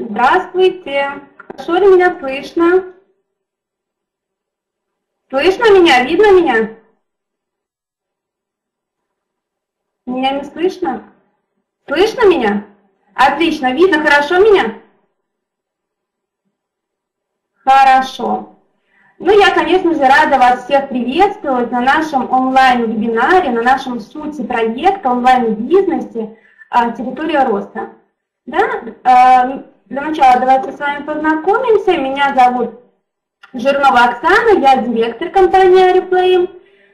Здравствуйте. Хорошо ли меня слышно? Слышно меня? Видно меня? Меня не слышно? Слышно меня? Отлично, видно хорошо меня? Хорошо. Ну, я, конечно же, рада вас всех приветствовать на нашем онлайн-вебинаре, на нашем сути проекта онлайн-бизнесе а, «Территория роста». Да? Для начала давайте с вами познакомимся. Меня зовут Жирнова Оксана, я директор компании Арифлейм.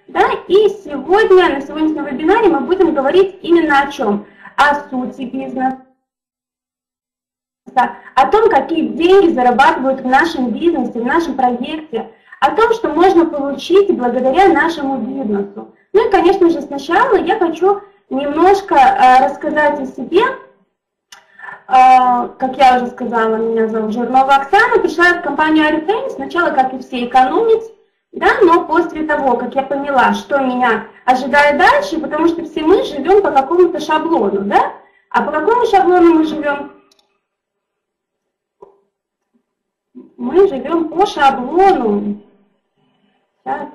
Да? И сегодня, на сегодняшнем вебинаре мы будем говорить именно о чем? О сути бизнеса, о том, какие деньги зарабатывают в нашем бизнесе, в нашем проекте, о том, что можно получить благодаря нашему бизнесу. Ну и, конечно же, сначала я хочу немножко э, рассказать о себе. Э, как я уже сказала, меня зовут Жирнова Оксана, пришла в компанию Арифейм сначала, как и все, экономить, да, но после того, как я поняла, что меня ожидает дальше, потому что все мы живем по какому-то шаблону, да, а по какому шаблону мы живем? Мы живем по шаблону. Сейчас.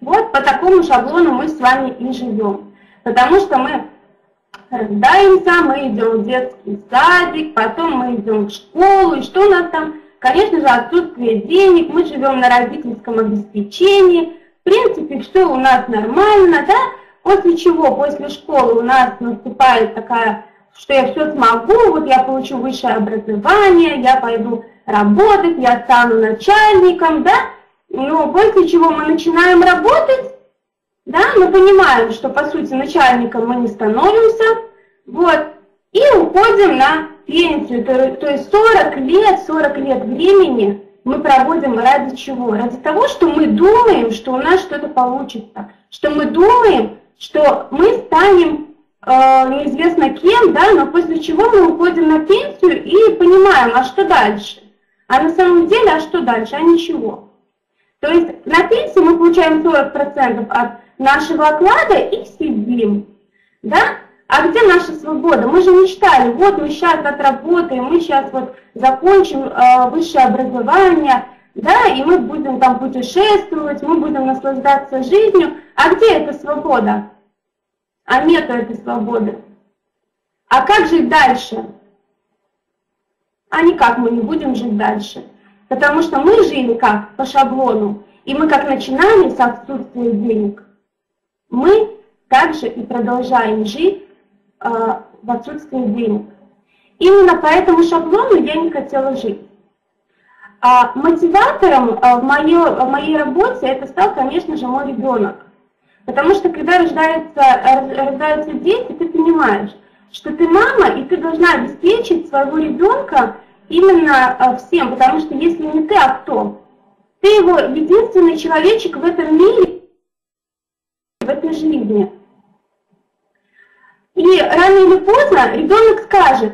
Вот по такому шаблону мы с вами и живем. Потому что мы рождаемся, мы идем в детский садик, потом мы идем в школу, и что у нас там? Конечно же, отсутствие денег, мы живем на родительском обеспечении, в принципе, все у нас нормально, да? После чего, после школы у нас наступает такая, что я все смогу, вот я получу высшее образование, я пойду работать, я стану начальником, да? Но после чего мы начинаем работать, да, мы понимаем, что по сути начальником мы не становимся, вот, и уходим на пенсию, то, то есть 40 лет, 40 лет времени мы проводим ради чего? Ради того, что мы думаем, что у нас что-то получится, что мы думаем, что мы станем э, неизвестно кем, да, но после чего мы уходим на пенсию и понимаем, а что дальше? А на самом деле, а что дальше? А ничего. То есть на пенсии мы получаем 40% от нашего оклада и сидим. Да? А где наша свобода? Мы же мечтали, вот мы сейчас отработаем, мы сейчас вот закончим э, высшее образование, да, и мы будем там путешествовать, мы будем наслаждаться жизнью. А где эта свобода? А нету этой свободы. А как жить дальше? А никак мы не будем жить дальше. Потому что мы жили как? По шаблону. И мы как начинали с отсутствия денег, мы также и продолжаем жить э, в отсутствии денег. Именно по этому шаблону я не хотела жить. А мотиватором э, в, моей, в моей работе это стал, конечно же, мой ребенок. Потому что когда рождается, рождаются дети, ты понимаешь, что ты мама, и ты должна обеспечить своего ребенка именно э, всем, потому что если не ты, а кто? Ты его единственный человечек в этом мире, этой жизни. И рано или поздно ребенок скажет,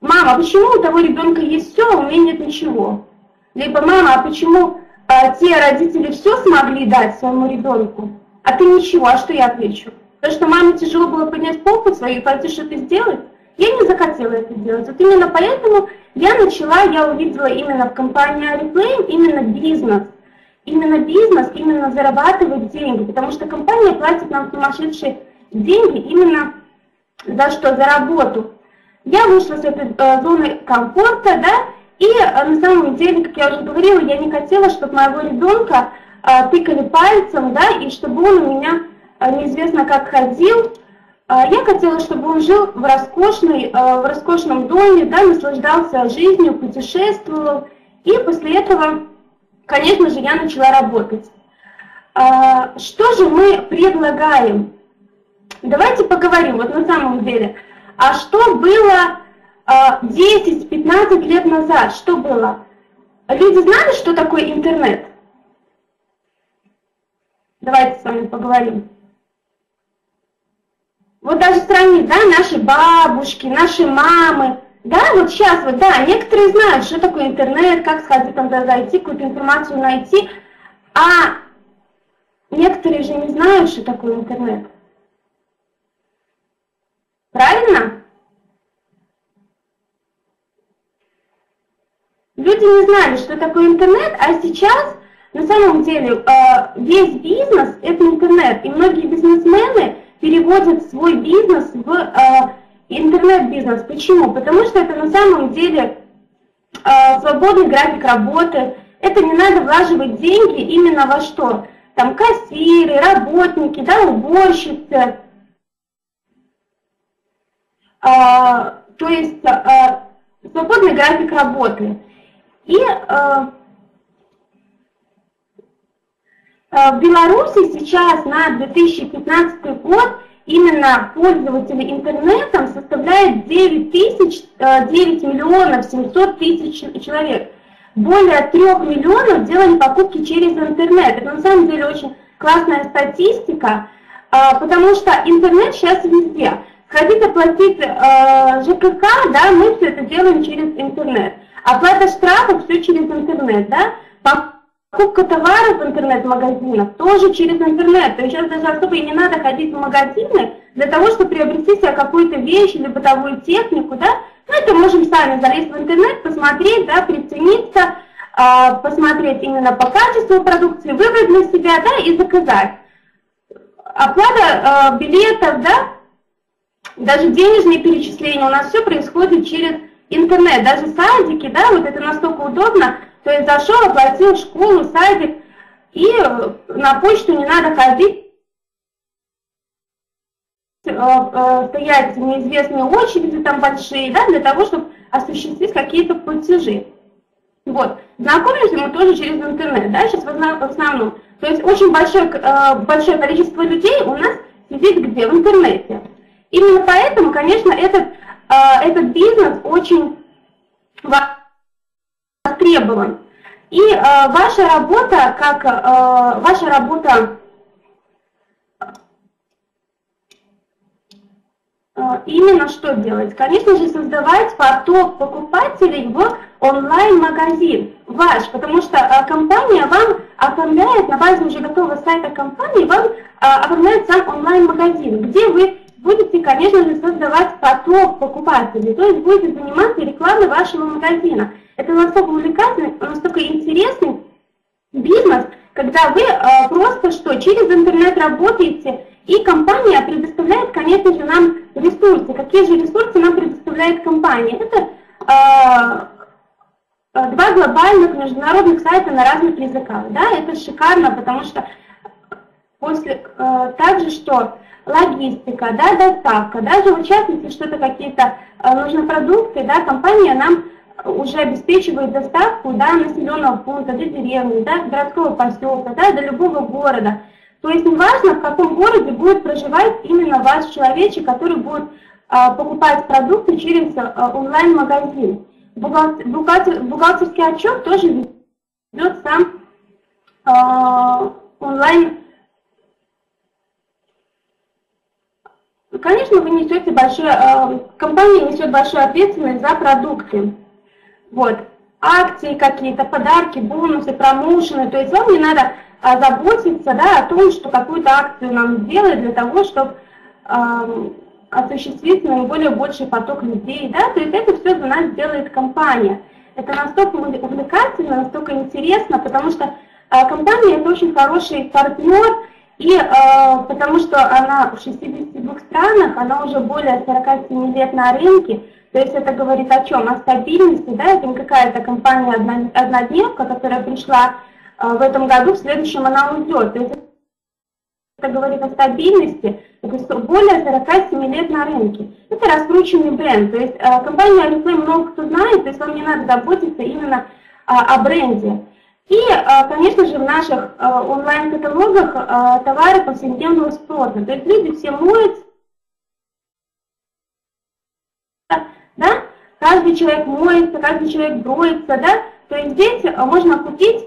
мама, почему у того ребенка есть все, а у меня нет ничего? Либо, мама, а почему а, те родители все смогли дать своему ребенку, а ты ничего, а что я отвечу? То, что маме тяжело было поднять попу свою и пойти что-то сделать, я не захотела это делать. Вот именно поэтому я начала, я увидела именно в компании Арифлейм именно бизнес. Именно бизнес, именно зарабатывать деньги, потому что компания платит нам сумасшедшие деньги именно за что? За работу. Я вышла с этой э, зоны комфорта, да, и э, на самом деле, как я уже говорила, я не хотела, чтобы моего ребенка э, тыкали пальцем, да, и чтобы он у меня э, неизвестно как ходил, а, я хотела, чтобы он жил в, роскошной, а, в роскошном доме, да, наслаждался жизнью, путешествовал. И после этого, конечно же, я начала работать. А, что же мы предлагаем? Давайте поговорим, вот на самом деле. А что было 10-15 лет назад? Что было? Люди знали, что такое интернет? Давайте с вами поговорим. Вот даже сравнить, да, наши бабушки, наши мамы, да, вот сейчас вот, да, некоторые знают, что такое интернет, как сходить там, да, зайти, какую-то информацию найти, а некоторые же не знают, что такое интернет. Правильно? Люди не знали, что такое интернет, а сейчас на самом деле э, весь бизнес – это интернет, и многие бизнесмены переводят свой бизнес в э, интернет-бизнес. Почему? Потому что это на самом деле э, свободный график работы, это не надо влаживать деньги именно во что? Там кассиры, работники, да, уборщицы. То есть свободный график работы. И э, э, в Беларуси сейчас на 2015 год именно пользователи интернетом составляет 9, тысяч, 9 э, миллионов 700 тысяч человек. Более 3 миллионов делали покупки через интернет. Это на самом деле очень классная статистика, потому что интернет сейчас везде. Хотите оплатить ЖКХ, да, мы все это делаем через интернет. Оплата штрафов все через интернет, да? Покупка товаров в интернет-магазинах тоже через интернет. То есть сейчас даже особо и не надо ходить в магазины для того, чтобы приобрести себе какую-то вещь или бытовую технику, да? Мы это можем сами залезть в интернет, посмотреть, да, прицениться, а, посмотреть именно по качеству продукции, выбрать для себя, да, и заказать. Оплата э, билетов, да, даже денежные перечисления у нас все происходит через интернет, даже садики, да, вот это настолько удобно, то есть зашел, оплатил школу, садик, и э, на почту не надо ходить, э, э, стоять неизвестные очереди там большие, да, для того, чтобы осуществить какие-то платежи. Вот. Знакомимся мы тоже через интернет, да, сейчас в основном. То есть очень большое, большое количество людей у нас сидит где? В интернете. Именно поэтому, конечно, этот этот бизнес очень востребован. И а, ваша работа, как а, ваша работа именно что делать? Конечно же, создавать поток покупателей в онлайн-магазин ваш, потому что компания вам оформляет на базе уже готового сайта компании, вам оформляет сам онлайн-магазин, где вы будете, конечно же, создавать поток покупателей, то есть будете заниматься рекламой вашего магазина. Это настолько увлекательный, настолько интересный бизнес, когда вы э, просто что, через интернет работаете, и компания предоставляет, конечно же, нам ресурсы. Какие же ресурсы нам предоставляет компания? Это э, э два глобальных международных сайта на разных языках. Да? Это шикарно, потому что после, э, также что логистика, да, доставка, даже в частности что-то какие-то э, нужны продукты, да, компания нам уже обеспечивает доставку да, населенного пункта до деревни, да, городского поселка, да, до любого города. То есть неважно, в каком городе будет проживать именно ваш человечек, который будет а, покупать продукты через а, онлайн-магазин. Бухгалтер, бухгалтерский отчет тоже ведет сам а, онлайн Конечно, вы несете большую, э, компания несет большую ответственность за продукты. Вот. Акции какие-то, подарки, бонусы, промоушены. То есть вам не надо а, заботиться да, о том, что какую-то акцию нам сделать для того, чтобы э, осуществить наиболее больший поток людей. Да? То есть это все за нас делает компания. Это настолько увлекательно, настолько интересно, потому что э, компания это очень хороший партнер, и э, потому что она в 62 странах, она уже более 47 лет на рынке, то есть это говорит о чем? О стабильности, да, это не какая-то компания однодневка, которая пришла э, в этом году, в следующем она уйдет. То есть это говорит о стабильности, это более 47 лет на рынке. Это раскрученный бренд, то есть э, компания Oriflame много кто знает, то есть вам не надо заботиться именно э, о бренде. И, э, конечно же, в наших онлайн-каталогах товары повседневного спроса. То есть люди все моются, да? каждый человек моется, каждый человек броется, да? То есть здесь можно купить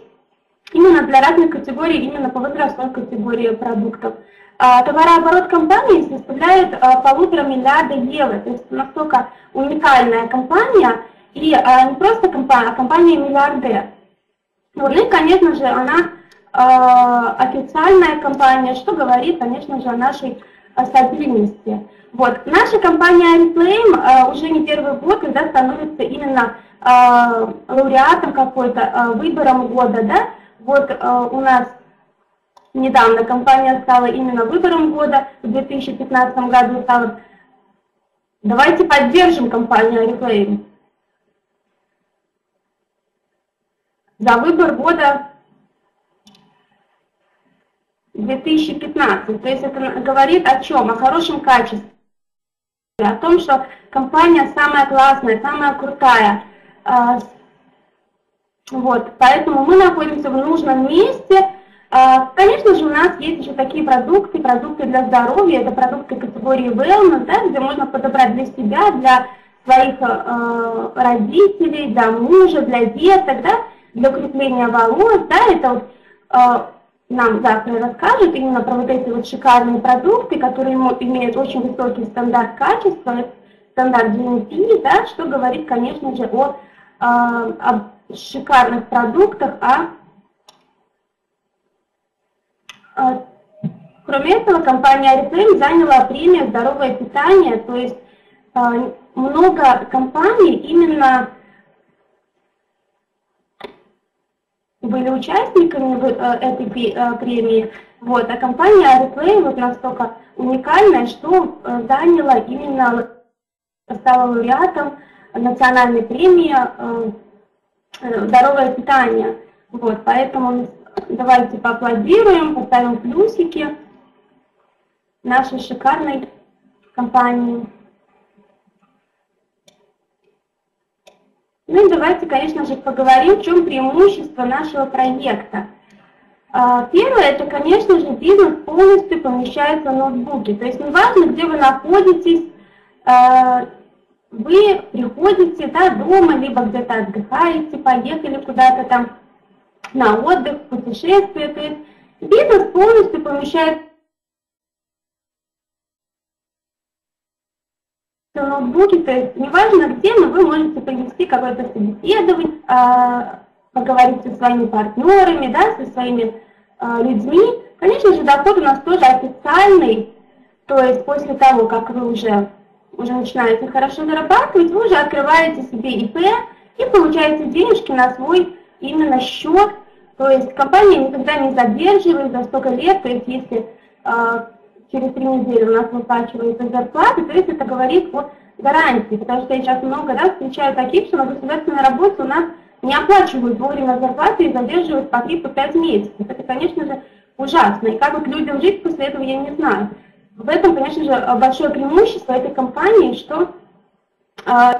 именно для разных категорий, именно по возрастной категории продуктов. А, товарооборот компании составляет а, полутора миллиарда евро, то есть настолько уникальная компания, и а, не просто компания, а компания миллиардер. Ну и, конечно же, она официальная компания, что говорит, конечно же, о нашей стабильности. Вот. Наша компания Reflame уже не первый год, когда становится именно лауреатом какой-то, выбором года, да, вот у нас недавно компания стала именно выбором года, в 2015 году стала. Давайте поддержим компанию Oriflame. За выбор года 2015. То есть это говорит о чем? О хорошем качестве. О том, что компания самая классная, самая крутая. А, вот, поэтому мы находимся в нужном месте, а, конечно же, у нас есть еще такие продукты, продукты для здоровья, это продукты категории wellness, да, где можно подобрать для себя, для своих э, родителей, для мужа, для деток, да, для укрепления волос, да, это вот нам завтра расскажут именно про вот эти вот шикарные продукты, которые имеют очень высокий стандарт качества, стандарт GMP, да, что говорит, конечно же, о, э, о шикарных продуктах, о а, кроме этого, компания Арифлейм заняла премию «Здоровое питание», то есть а, много компаний именно были участниками а, этой премии, вот, а компания Арифлейм вот настолько уникальная, что заняла именно, стала лауреатом национальной премии «Здоровое питание». Вот, поэтому Давайте поаплодируем, поставим плюсики нашей шикарной компании. Ну и давайте, конечно же, поговорим, в чем преимущество нашего проекта. А, первое, это, конечно же, бизнес полностью помещается в ноутбуке. То есть неважно, где вы находитесь, а, вы приходите да, дома, либо где-то отдыхаете, поехали куда-то там, на отдых, путешествие. То есть бизнес полностью помещает в ноутбуке, то есть неважно где, но вы можете провести какое-то собеседование, а, поговорить со своими партнерами, да, со своими а, людьми. Конечно же, доход у нас тоже официальный, то есть после того, как вы уже, уже начинаете хорошо зарабатывать, вы уже открываете себе ИП и получаете денежки на свой именно счет, то есть компания никогда не задерживает за столько лет, то есть если э, через три недели у нас выплачивается зарплата, то есть это говорит о гарантии, потому что я сейчас много раз встречаю таких, что на государственной работе у нас не оплачивают вовремя зарплаты и задерживают по 3-5 месяцев. Это, конечно же, ужасно. И как вот людям жить после этого, я не знаю. В этом, конечно же, большое преимущество этой компании, что э,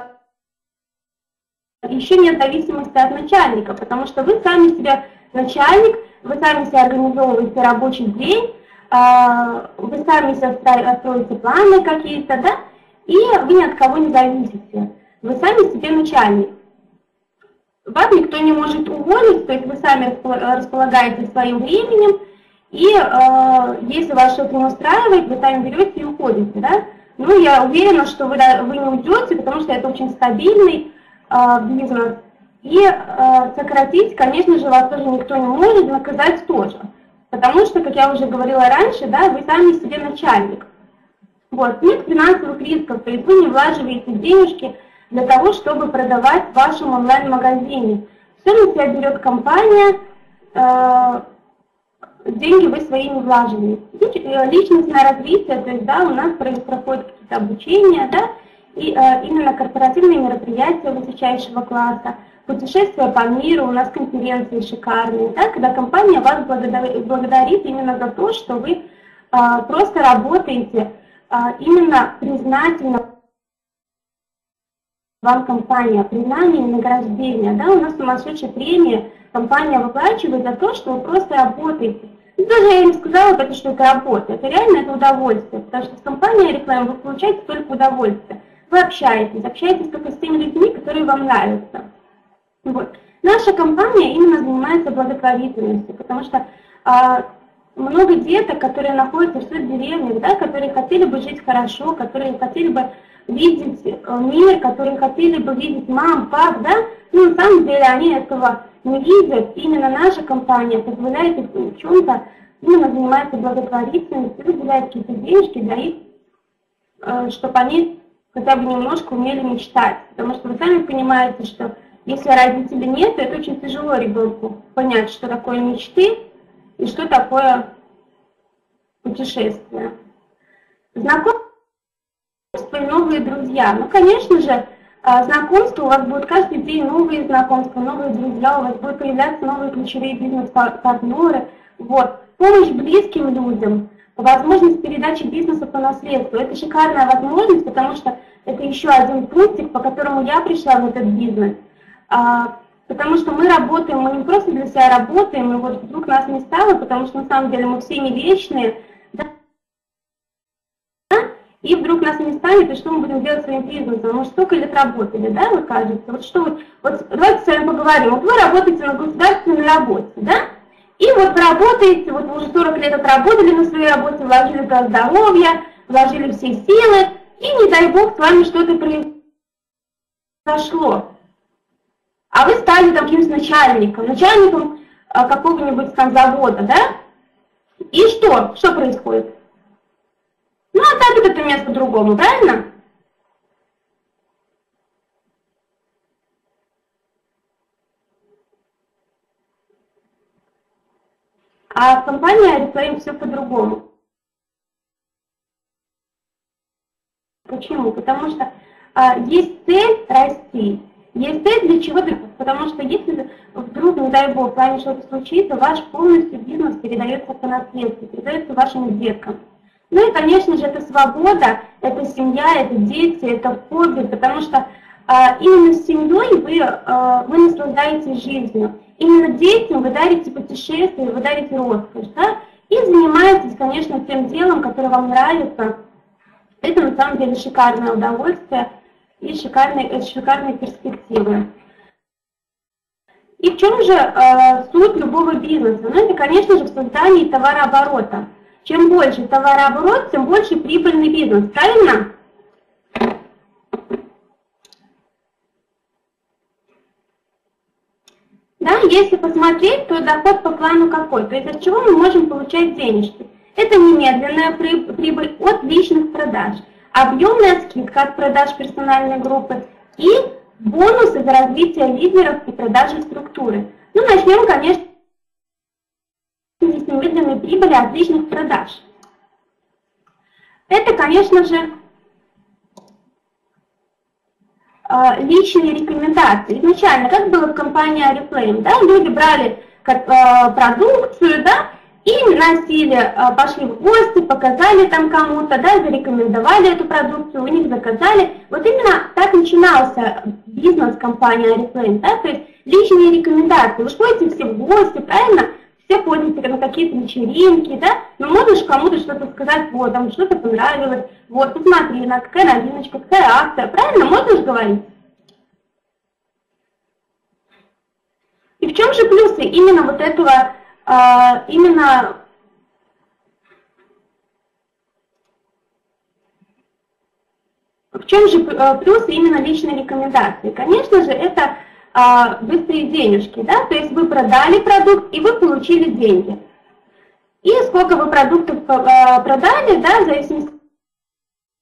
еще нет зависимости от начальника, потому что вы сами себя начальник, вы сами себе организовываете рабочий день, а, вы сами строите планы какие-то, да, и вы ни от кого не зависите. Вы сами себе начальник. Вас никто не может уволить, то есть вы сами располагаете своим временем, и э, если вас что-то не устраивает, вы сами берете и уходите, да. Ну, я уверена, что вы, вы не уйдете, потому что это очень стабильный э, бизнес, и э, сократить, конечно же, вас тоже никто не может, наказать тоже. Потому что, как я уже говорила раньше, да, вы сами себе начальник. Вот, нет финансовых рисков, то есть вы не влаживаете денежки для того, чтобы продавать в вашем онлайн-магазине. Все на себя берет компания, э, деньги вы свои не влаживаете. Э, личностное развитие, то есть, да, у нас происходит какие-то обучения, да, и э, именно корпоративные мероприятия высочайшего класса – путешествия по миру, у нас конференции шикарные, да, когда компания вас благодарит именно за то, что вы а, просто работаете а, именно признательно вам компания, признание и награждение. Да, у нас сумасшедшая премия, компания выплачивает за то, что вы просто работаете. И даже я не сказала, это, что это работа, это реально это удовольствие, потому что с компанией реклама вы получаете только удовольствие. Вы общаетесь, общаетесь только с теми людьми, которые вам нравятся. Вот. Наша компания именно занимается благотворительностью, потому что а, много деток, которые находятся в деревнях, да, которые хотели бы жить хорошо, которые хотели бы видеть э, мир, которые хотели бы видеть мам, пап, да, но на самом деле они этого не видят. Именно наша компания позволяет в чем-то именно занимается благотворительностью, выделяет какие-то денежки для их, э, чтобы они хотя бы немножко умели мечтать. Потому что вы сами понимаете, что если родителей нет, то это очень тяжело ребенку понять, что такое мечты и что такое путешествие. Знакомство и новые друзья. Ну, конечно же, а, знакомства, у вас будет каждый день новые знакомства, новые друзья, у вас будут появляться новые ключевые бизнес-партнеры. Вот. Помощь близким людям, возможность передачи бизнеса по наследству. Это шикарная возможность, потому что это еще один пунктик, по которому я пришла в этот бизнес. А, потому что мы работаем, мы не просто для себя работаем, и вот вдруг нас не стало, потому что на самом деле мы все не вечные, да? и вдруг нас не станет, и что мы будем делать своим бизнесом? Мы столько лет работали, да, вы кажется? Вот что вы, вот давайте с вами поговорим. Вот вы работаете на государственной работе, да? И вот вы работаете, вот вы уже 40 лет отработали на своей работе, вложили туда здоровье, вложили все силы, и не дай бог с вами что-то произошло а вы стали там каким-то начальником, начальником а, какого-нибудь там завода, да? И что? Что происходит? Ну, оставит это место другому, правильно? А компании Oriflame все по-другому. Почему? Потому что а, есть цель расти, есть цель для чего ты, потому что если вдруг, не дай бог, с что-то случится, ваш полностью бизнес передается по наследству, передается вашим деткам. Ну и, конечно же, это свобода, это семья, это дети, это хобби, потому что а, именно с семьей вы, а, вы наслаждаетесь жизнью. Именно детям вы дарите путешествия, вы дарите роскошь, да? И занимаетесь, конечно, тем делом, которое вам нравится. Это на самом деле шикарное удовольствие и шикарные, э, шикарные перспективы. И в чем же э, суть любого бизнеса? Ну, это, конечно же, в создании товарооборота. Чем больше товарооборот, тем больше прибыльный бизнес, правильно? Да, если посмотреть, то доход по плану какой? То есть от чего мы можем получать денежки? Это немедленная прибыль от личных продаж – объемная скидка от продаж персональной группы и бонусы за развитие лидеров и продажи структуры. Ну, начнем, конечно, с немедленной прибыли от личных продаж. Это, конечно же, а, личные рекомендации. Изначально, как было в компании Oriflame, да, люди брали а, продукцию, да, и носили, а, пошли в гости, показали там кому-то, да, зарекомендовали эту продукцию, у них заказали. Вот именно так начинался бизнес компании Oriflame, да, то есть личные рекомендации. Вы ходите все в гости, правильно? Все ходите на какие-то вечеринки, да, но можешь кому-то что-то сказать, вот, там что-то понравилось, вот, посмотри, на какая новиночка, какая акция, правильно, можешь говорить? И в чем же плюсы именно вот этого именно в чем же э, плюс именно личной рекомендации? Конечно же, это а, быстрые денежки, да, то есть вы продали продукт и вы получили деньги. И сколько вы продуктов э, продали, да, в зависимости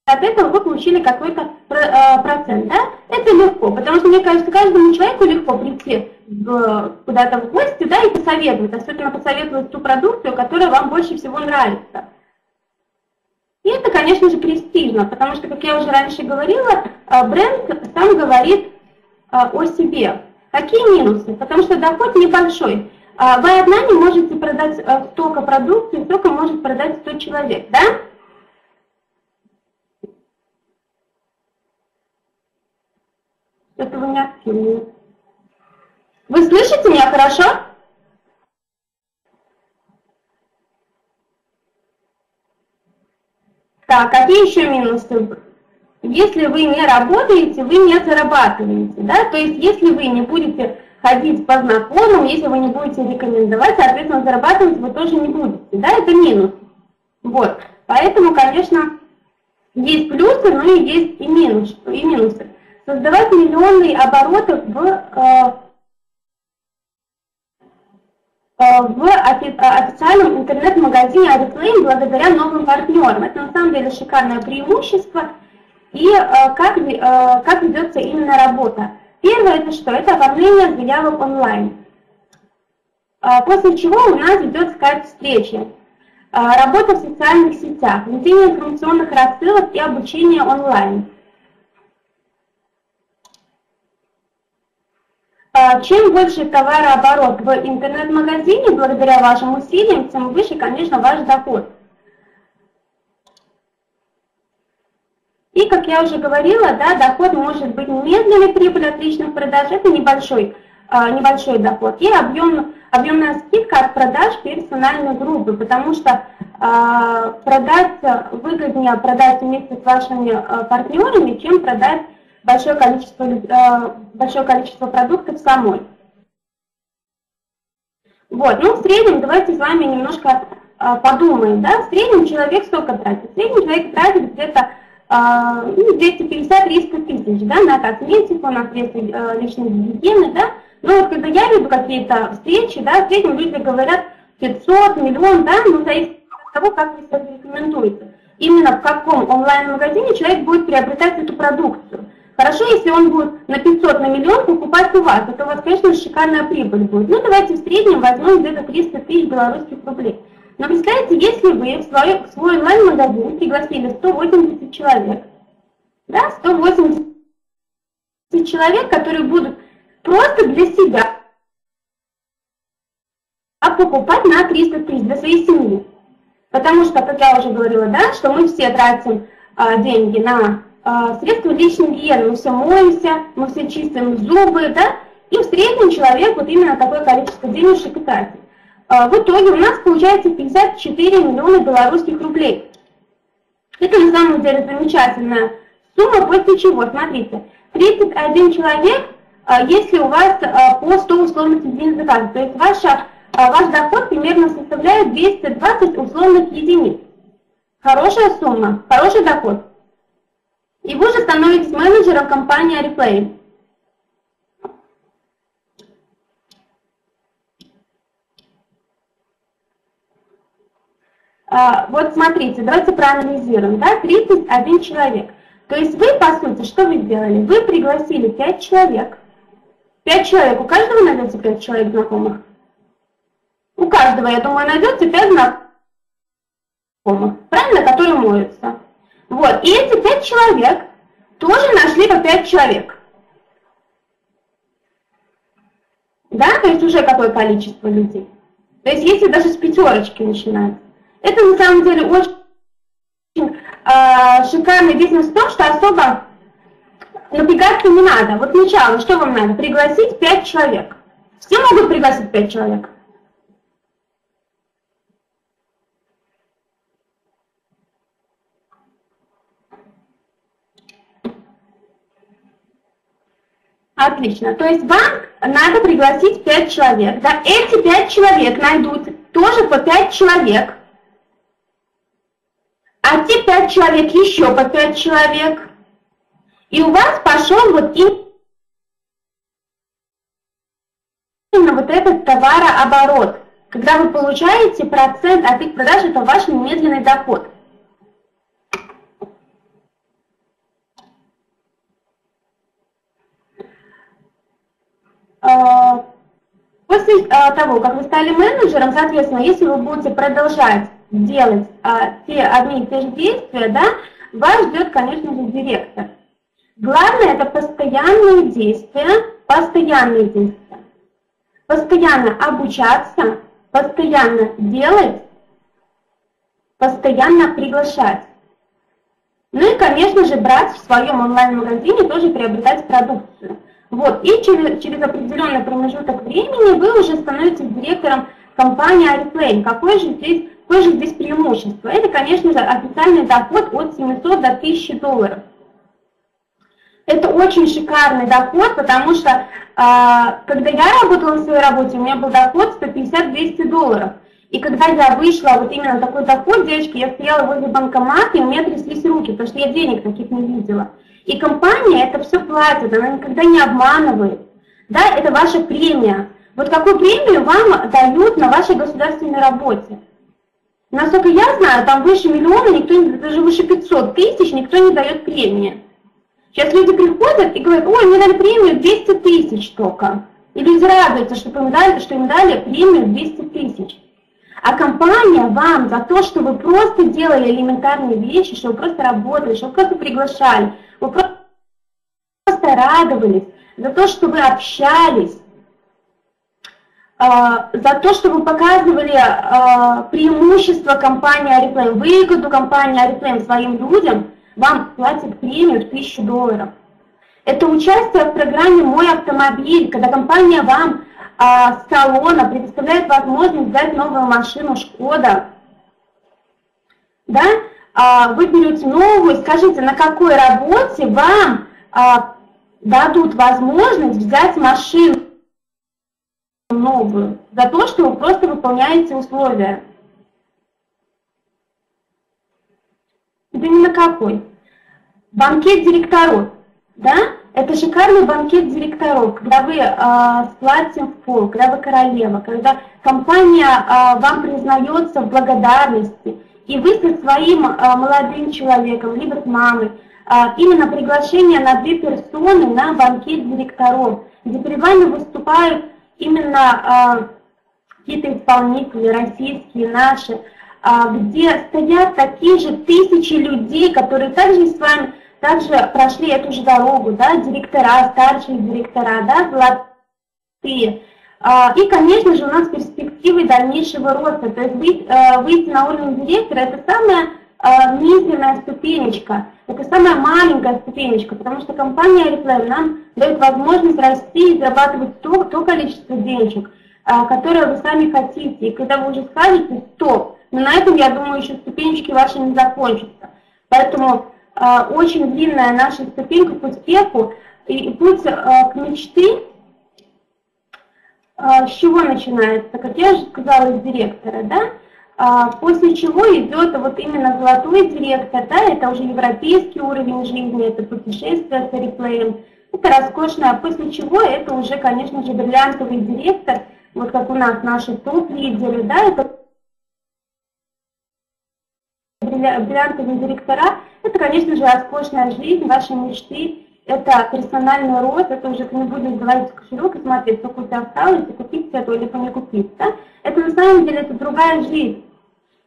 от этого вы получили какой-то э, процент, да, это легко, потому что, мне кажется, каждому человеку легко прийти куда-то в гости, да, и посоветовать, особенно посоветовать ту продукцию, которая вам больше всего нравится. И это, конечно же, престижно, потому что, как я уже раньше говорила, э, бренд сам говорит э, о себе. Какие минусы? Потому что доход небольшой. Вы одна не можете продать столько продукции, столько может продать 100 человек, да? Это вы не активны. Вы слышите меня хорошо? Так, какие еще минусы? Если вы не работаете, вы не зарабатываете, да, то есть если вы не будете ходить по знакомым, если вы не будете рекомендовать, соответственно, зарабатывать вы тоже не будете. Да, это минус. Вот. Поэтому, конечно, есть плюсы, но и есть и, минус, и минусы. Создавать миллионные обороты в, э, э, в официальном интернет-магазине Oriflame благодаря новым партнерам. Это на самом деле шикарное преимущество. И э, как, как ведется именно работа. Первое это что? Это оформление заявок онлайн. После чего у нас идет скайп-встреча. Работа в социальных сетях, ведение информационных рассылок и обучение онлайн. Чем больше товарооборот в интернет-магазине, благодаря вашим усилиям, тем выше, конечно, ваш доход. И, как я уже говорила, да, доход может быть медленный прибыль от личных продаж, это небольшой, а, небольшой доход. И объем, объемная скидка от продаж персональной группы, потому что а, продать выгоднее продать вместе с вашими а, партнерами, чем продать большое количество, большое количество продуктов самой. Вот, ну в среднем давайте с вами немножко подумаем, да, в среднем человек сколько тратит? В среднем человек тратит где-то а, ну, 250-300 тысяч да, на косметику, на средства э, личной гигиены, да, но вот когда я веду какие-то встречи, да, в среднем люди говорят 500, миллион, да, ну, зависит от того, как вы себя рекомендуете. Именно в каком онлайн-магазине человек будет приобретать эту продукцию. Хорошо, если он будет на 500, на миллион покупать у вас, это у вас, конечно, шикарная прибыль будет. Ну, давайте в среднем возьмем где-то 300 тысяч белорусских рублей. Но представьте, если вы в свой, в свой онлайн-магазин пригласили 180 человек, да, 180 человек, которые будут просто для себя а покупать на 300 тысяч для своей семьи. Потому что, как я уже говорила, да, что мы все тратим а, деньги на а, средства личной гигиены, мы все моемся, мы все чистим зубы, да, и в среднем человек вот именно такое количество денежек и тратит. А, в итоге у нас получается 54 миллиона белорусских рублей. Это на самом деле замечательная сумма, после чего, смотрите, 31 человек, а, если у вас а, по 100 условных единиц заказа, то есть ваша, ваш доход примерно составляет 220 условных единиц. Хорошая сумма, хороший доход. И вы же становитесь менеджером компании Ariplay. А, вот смотрите, давайте проанализируем, да, 31 человек. То есть вы, по сути, что вы сделали? Вы пригласили 5 человек. 5 человек, у каждого найдется 5 человек знакомых? У каждого, я думаю, найдется 5 знакомых, правильно, которые моются. Вот, и эти 5 человек тоже нашли по 5 человек. Да, то есть уже какое количество людей. То есть если даже с пятерочки начинать. Это на самом деле очень э, шикарный бизнес в том, что особо напрягаться не надо. Вот сначала, что вам надо? Пригласить 5 человек. Все могут пригласить 5 человек? Отлично. То есть вам надо пригласить 5 человек. Да? Эти 5 человек найдут тоже по 5 человек а те пять человек еще по пять человек. И у вас пошел вот именно вот этот товарооборот. Когда вы получаете процент от их продаж, это ваш немедленный доход. А, после а, того, как вы стали менеджером, соответственно, если вы будете продолжать делать а, те одни и те же действия, да, вас ждет, конечно же, директор. Главное – это постоянные действия, постоянные действия. Постоянно обучаться, постоянно делать, постоянно приглашать. Ну и, конечно же, брать в своем онлайн-магазине тоже приобретать продукцию. Вот, и через, через определенный промежуток времени вы уже становитесь директором компании Ariplane. Какой же здесь Какое же здесь преимущество? Это, конечно же, официальный доход от 700 до 1000 долларов. это очень шикарный доход, потому что а, когда я работала на своей работе, у меня был доход 150-200 долларов. И когда я вышла, вот именно такой доход, девочки, я стояла возле банкомата, и у меня тряслись руки, потому что я денег таких не видела. И компания это все платит, она никогда не обманывает. Да, это ваша премия. Вот какую премию вам дают на вашей государственной работе? Насколько я знаю, там выше миллиона, никто не, даже выше 500 тысяч никто не дает премии. Сейчас люди приходят и говорят, ой, мне дали премию 200 тысяч только. И люди радуются, что им дали, что им дали премию 200 тысяч. А компания вам за то, что вы просто делали элементарные вещи, что вы просто работали, что вы просто приглашали, вы просто радовались, за то, что вы общались, а, за то, что вы показывали а, преимущество компании Арифлейм, выгоду компании Арифлейм своим людям, вам платят премию в 1000 долларов. Это участие в программе «Мой автомобиль», когда компания вам с салона предоставляет возможность взять новую машину «Шкода». Да? А, вы берете новую, скажите, на какой работе вам а, дадут возможность взять машину новую за то, что вы просто выполняете условия. Да ни на какой. Банкет директоров, да? Это шикарный банкет директоров, когда вы э, с платьем в пол, когда вы королева, когда компания э, вам признается в благодарности, и вы со своим э, молодым человеком, либо с мамой, э, именно приглашение на две персоны на банкет директоров, где перед вами выступают именно э, какие-то исполнители, российские, наши, э, где стоят такие же тысячи людей, которые также с вами также прошли эту же дорогу, да, директора, старшие директора, да, золотые. А, и, конечно же, у нас перспективы дальнейшего роста. То есть выйти, э, выйти на уровень директора – это самая э, мизерная ступенечка, это самая маленькая ступенечка, потому что компания Reflame нам дает возможность расти и зарабатывать то, то количество денежек, э, которое вы сами хотите. И когда вы уже скажете «стоп», но на этом, я думаю, еще ступенечки ваши не закончатся. Поэтому очень длинная наша ступенька к успеху и путь а, к мечте, а, с чего начинается, как я уже сказала, из директора, да, после чего идет вот именно золотой директор, да, это уже европейский уровень жизни, это путешествие с реплеем, это роскошное, после чего это уже, конечно же, бриллиантовый директор, вот как у нас наши топ-лидеры, да, это бриллиантовые директора, это, конечно же, роскошная жизнь, ваши мечты, это персональный рост, это уже ты не будешь давать кошелек и смотреть, сколько у тебя осталось, и купить это или не купить. Да? Это на самом деле это другая жизнь.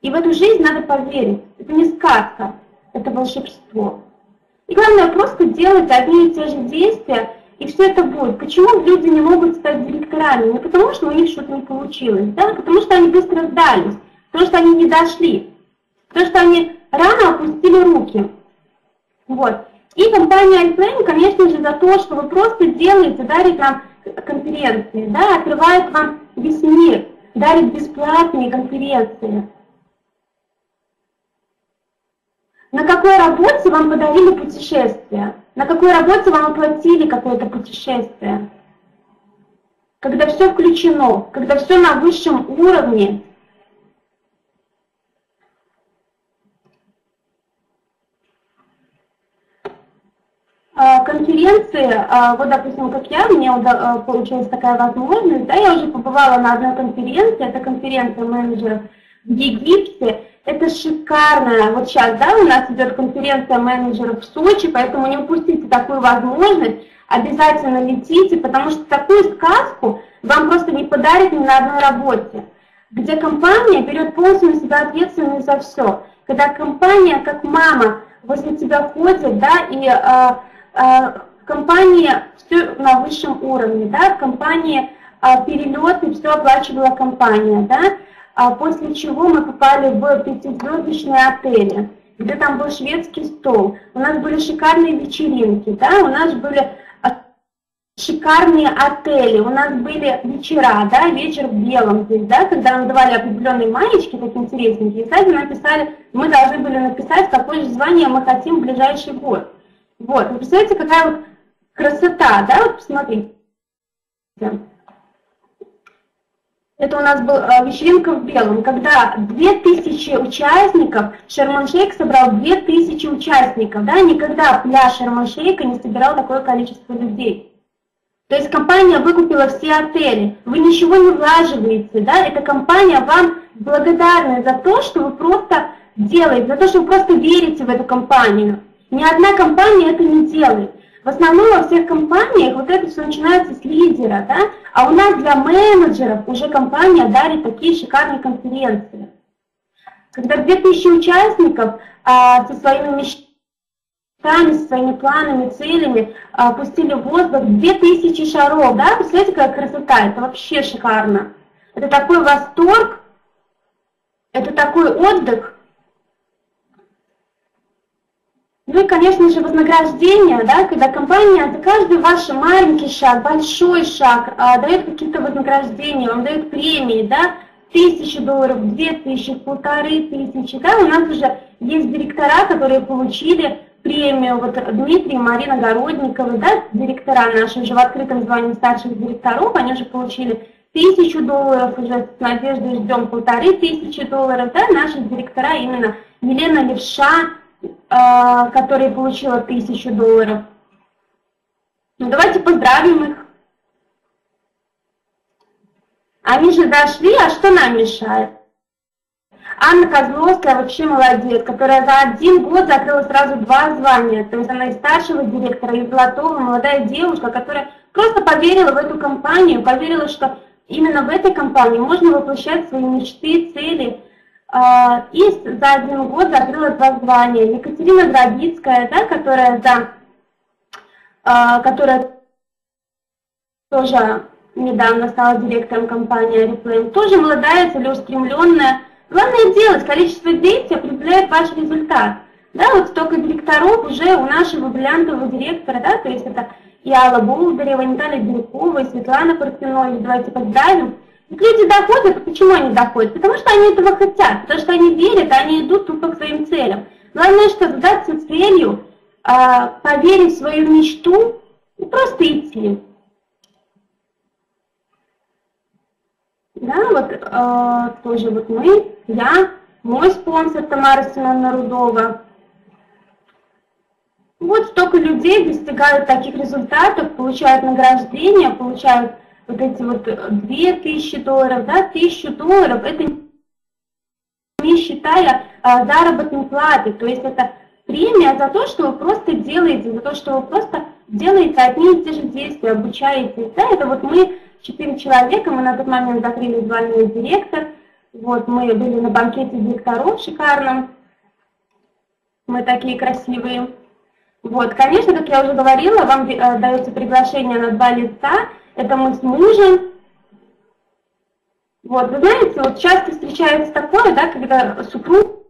И в эту жизнь надо поверить. Это не сказка, это волшебство. И главное просто делать одни и те же действия, и все это будет. Почему люди не могут стать директорами? Не потому, что у них что-то не получилось, да? потому что они быстро сдались, потому что они не дошли. Потому что они рано опустили руки. Вот. И компания Alplane, конечно же, за то, что вы просто делаете, дарит нам конференции, да, открывает вам весь мир, дарит бесплатные конференции. На какой работе вам подарили путешествие? На какой работе вам оплатили какое-то путешествие? Когда все включено, когда все на высшем уровне, А, конференции, а, вот, допустим, как я, мне а, получилась такая возможность, да, я уже побывала на одной конференции, это конференция менеджеров в Египте, это шикарная, вот сейчас, да, у нас идет конференция менеджеров в Сочи, поэтому не упустите такую возможность, обязательно летите, потому что такую сказку вам просто не подарят ни на одной работе, где компания берет полностью на себя ответственность за все, когда компания, как мама, возле тебя ходит, да, и а, компания все на высшем уровне, да, в компании а, перелеты все оплачивала компания, да, а после чего мы попали в пятизвездочные отели, где там был шведский стол, у нас были шикарные вечеринки, да, у нас были шикарные отели, у нас были вечера, да, вечер в белом здесь, да, когда нам давали определенные маечки, такие интересненькие, и сзади написали, мы должны были написать, какое же звание мы хотим в ближайший год. Вот, вы представляете, какая вот красота, да, вот посмотрите. Это у нас была вечеринка в белом, когда 2000 участников, Шерман-Шейк собрал 2000 участников, да, никогда пляж Шерман-Шейка не собирал такое количество людей. То есть компания выкупила все отели, вы ничего не влаживаете, да, эта компания вам благодарна за то, что вы просто делаете, за то, что вы просто верите в эту компанию. Ни одна компания это не делает. В основном во всех компаниях вот это все начинается с лидера, да? а у нас для менеджеров уже компания дарит такие шикарные конференции. Когда 2000 участников а, со своими мечтами, со своими планами, целями а, пустили в воздух 2000 шаров, да, представляете, какая красота, это вообще шикарно. Это такой восторг, это такой отдых, Ну и, конечно же, вознаграждение, да, когда компания за каждый ваш маленький шаг, большой шаг а, дает какие-то вознаграждения, вам дает премии, да, тысячи долларов, две тысячи, полторы тысячи, да, у нас уже есть директора, которые получили премию, вот Дмитрий Марина Городниковы, да, директора наши уже в открытом звании старших директоров, они уже получили тысячу долларов, уже с надеждой ждем полторы тысячи долларов, да, наши директора именно Елена Левша, которая получила тысячу долларов. Ну, давайте поздравим их. Они же дошли, а что нам мешает? Анна Козловская вообще молодец, которая за один год закрыла сразу два звания. То есть она из старшего директора, из золотого, молодая девушка, которая просто поверила в эту компанию, поверила, что именно в этой компании можно воплощать свои мечты, цели, а, и за один год закрыла два звания. Екатерина Грабицкая, да, которая, да, а, которая тоже недавно стала директором компании Oriflame, тоже молодая, целеустремленная. Главное делать, количество действий определяет ваш результат. Да, вот столько директоров уже у нашего бриллиантового директора, да, то есть это и Алла Болдырева, и Наталья Бирюкова, и Светлана Портиной, давайте поздравим. Люди доходят, почему они доходят? Потому что они этого хотят, потому что они верят, они идут тупо к своим целям. Главное, что задаться целью, а, поверить в свою мечту и просто идти. Да, вот э, тоже вот мы, я, мой спонсор Тамара Семеновна Рудова. Вот столько людей достигают таких результатов, получают награждения, получают вот эти вот 2000 долларов, да, 1000 долларов, это не считая а, заработной платы, то есть это премия за то, что вы просто делаете, за то, что вы просто делаете одни и те же действия, обучаетесь, да, это вот мы, четыре человека, мы на тот момент закрыли звание директор, вот мы были на банкете директоров шикарном, мы такие красивые. Вот, конечно, как я уже говорила, вам э, дается приглашение на два лица, это мы с мужем. Вот, вы знаете, вот часто встречается такое, да, когда супруг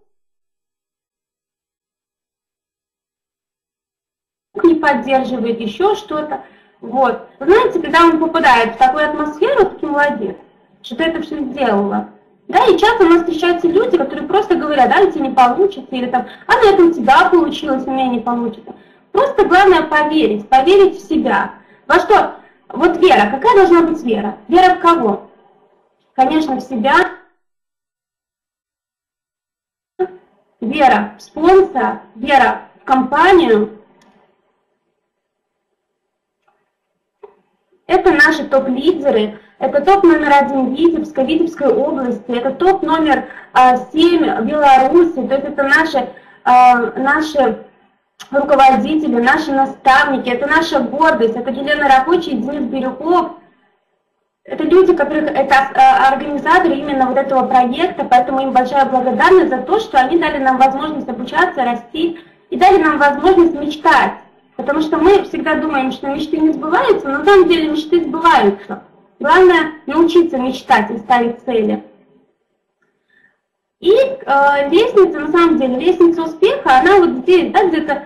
не поддерживает еще что-то. Вот. Вы знаете, когда он попадает в такую атмосферу, ты молодец, что ты это все сделала. Да, и часто у нас встречаются люди, которые просто говорят, да, у не получится, или там, а на этом у тебя получилось, у меня не получится. Просто главное поверить, поверить в себя. Во что? Вот вера, какая должна быть вера? Вера в кого? Конечно, в себя. Вера в спонсора, вера в компанию. Это наши топ-лидеры, это топ номер один Витебска, Витебской области, это топ номер а, семь Беларуси, то есть это наши, а, наши руководители, наши наставники, это наша гордость, это Елена Рабочий, Денис Бирюков, это люди, которых, это а, организаторы именно вот этого проекта, поэтому им большая благодарность за то, что они дали нам возможность обучаться, расти и дали нам возможность мечтать. Потому что мы всегда думаем, что мечты не сбываются, но на самом деле мечты сбываются. Главное научиться мечтать и ставить цели. И э, лестница, на самом деле, лестница успеха, она вот здесь, да, где-то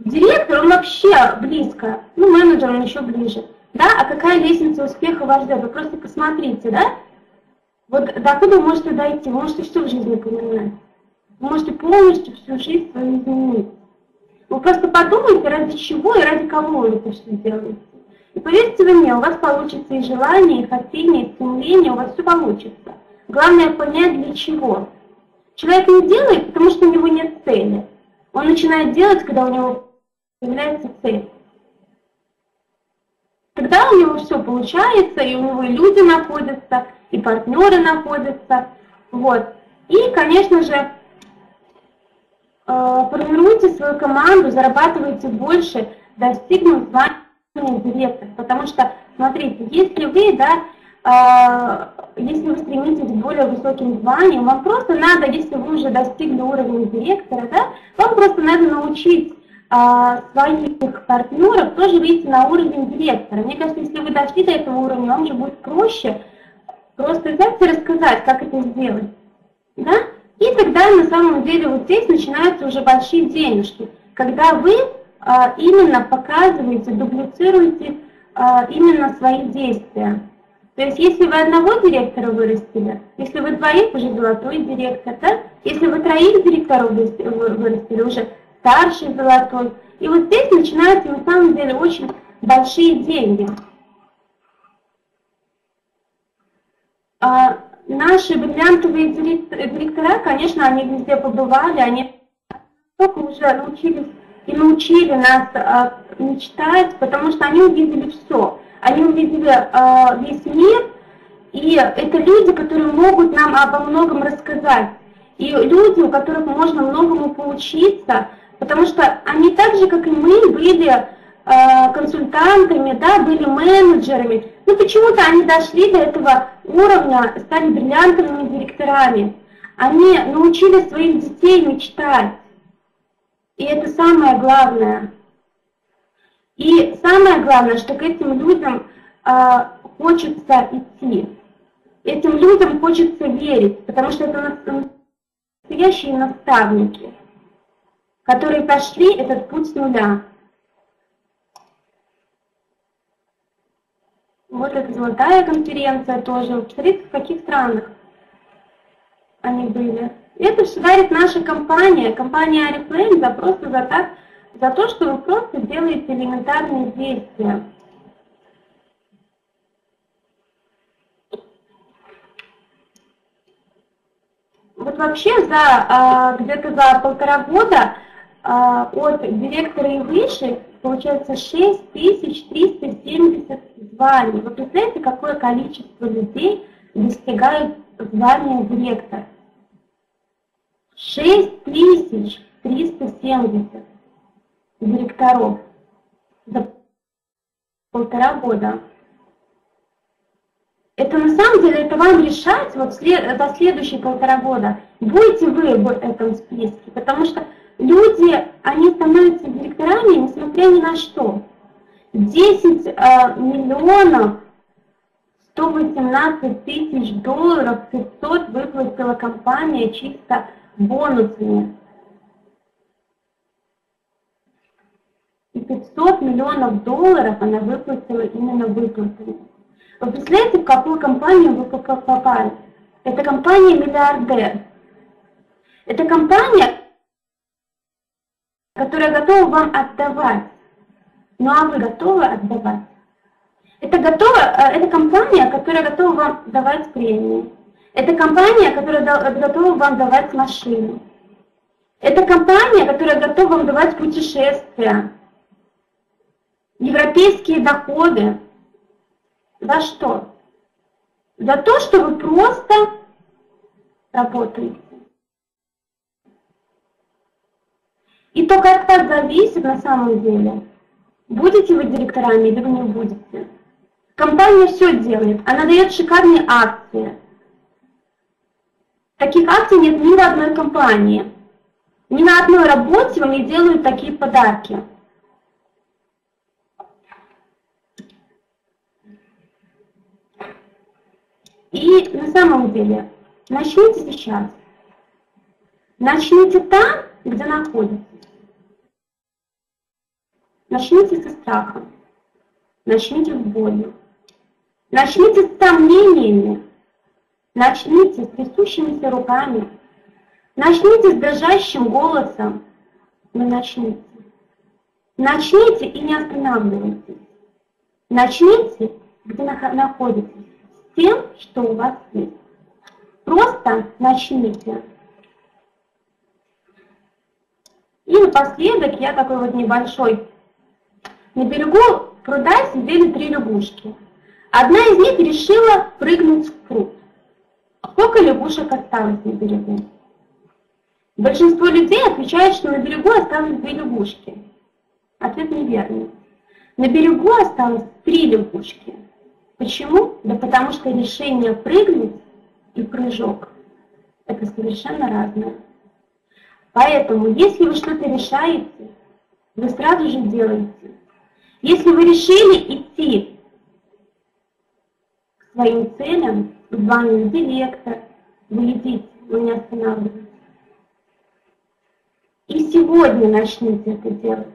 директор, он вообще близко, ну, менеджер, он еще ближе. Да, а какая лестница успеха вас ждет? Вы просто посмотрите, да? Вот докуда вы можете дойти? Вы можете все в жизни поменять. Вы можете полностью всю жизнь свою изменить. Вы просто подумайте, ради чего и ради кого вы это все делаете. И поверьте вы мне, у вас получится и желание, и хотение, и стремление, у вас все получится. Главное понять для чего. Человек не делает, потому что у него нет цели. Он начинает делать, когда у него появляется цель. Тогда у него все получается, и у него и люди находятся, и партнеры находятся. Вот. И, конечно же, э, формируйте свою команду, зарабатывайте больше, достигнув звания директор. Потому что, смотрите, если вы, да, э, если вы стремитесь к более высоким званиям, вам просто надо, если вы уже достигли уровня директора, да, вам просто надо научить а, своих партнеров тоже выйти на уровень директора. Мне кажется, если вы дошли до этого уровня, вам же будет проще просто взять и рассказать, как это сделать. Да? И тогда на самом деле вот здесь начинаются уже большие денежки, когда вы а, именно показываете, дублицируете а, именно свои действия. То есть если вы одного директора вырастили, если вы двоих, уже золотой директор, да? если вы троих директоров вырастили, уже старший золотой. И вот здесь начинаются на самом деле очень большие деньги. А наши бриллиантовые директора, конечно, они везде побывали, они только уже научились и научили нас а, мечтать, потому что они увидели все. Они увидели а, весь мир, и это люди, которые могут нам обо многом рассказать. И люди, у которых можно многому поучиться, Потому что они так же, как и мы, были э, консультантами, да, были менеджерами. Но почему-то они дошли до этого уровня, стали бриллиантовыми директорами. Они научили своих детей мечтать. И это самое главное. И самое главное, что к этим людям э, хочется идти. Этим людям хочется верить, потому что это настоящие наставники которые прошли этот путь с нуля. Вот эта золотая конференция тоже. Посмотрите, в каких странах они были. Это все дарит наша компания, компания Арифлейм, за просто за, так, за то, что вы просто делаете элементарные действия. Вот вообще за а, где-то за полтора года а, от директора и выше получается 6370 званий. Вы представляете, какое количество людей достигают звания директора? 6370 директоров за полтора года. Это на самом деле, это вам решать вот след, следующие полтора года, будете вы в этом списке, потому что люди, они становятся директорами, несмотря ни на что. 10 э, миллионов 118 тысяч долларов 500 выплатила компания чисто бонусами. И 500 миллионов долларов она выплатила именно выплатами. Вы представляете, в какую компанию вы попали? Это компания миллиардер. Это компания, которая готова вам отдавать. Ну а вы готовы отдавать? Это, готова, э, это компания, которая готова вам давать премии. Это компания, которая готова вам давать машину. Это компания, которая готова вам давать путешествия. Европейские доходы. За что? За то, что вы просто работаете. И только от вас зависит на самом деле, будете вы директорами или вы не будете. Компания все делает, она дает шикарные акции. Таких акций нет ни в одной компании. Ни на одной работе вам не делают такие подарки. И на самом деле, начните сейчас. Начните там, где находитесь. Начните со страха, начните с болью, начните с сомнениями, начните с трясущимися руками, начните с дрожащим голосом, но начните. Начните и не останавливайтесь. Начните, где находитесь, тем, что у вас есть. Просто начните. И напоследок я такой вот небольшой. На берегу пруда сидели три лягушки. Одна из них решила прыгнуть в пруд. Сколько лягушек осталось на берегу? Большинство людей отвечает, что на берегу осталось две лягушки. Ответ неверный. На берегу осталось три лягушки. Почему? Да потому что решение прыгнуть и прыжок – это совершенно разное. Поэтому, если вы что-то решаете, вы сразу же делаете. Если вы решили идти к своим целям, звание директор, вы идите, вы не останавливаетесь. И сегодня начните это делать.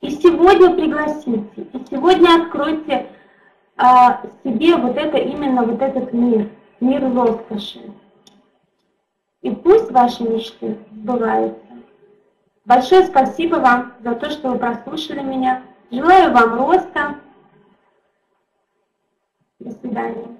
И сегодня пригласите, и сегодня откройте а, себе вот это, именно вот этот мир, мир роскоши. И пусть ваши мечты сбываются. Большое спасибо вам за то, что вы прослушали меня. Желаю вам роста. До свидания.